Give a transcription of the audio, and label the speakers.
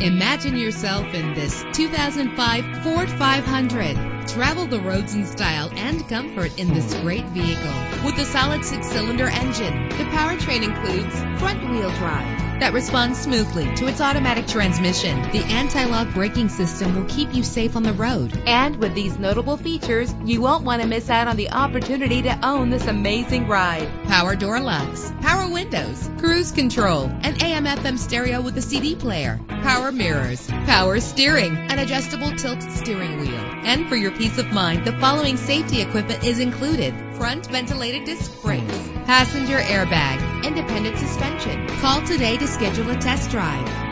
Speaker 1: Imagine yourself in this 2005 Ford 500. Travel the roads in style and comfort in this great vehicle. With a solid six-cylinder engine, the powertrain includes front-wheel drive that responds smoothly to its automatic transmission. The anti-lock braking system will keep you safe on the road. And with these notable features, you won't want to miss out on the opportunity to own this amazing ride. Power door locks, power windows, cruise control, an AM FM stereo with a CD player, power mirrors, power steering, an adjustable tilt steering wheel. And for your peace of mind, the following safety equipment is included. Front ventilated disc brakes, passenger airbag, independent suspension. Call today to schedule a test drive.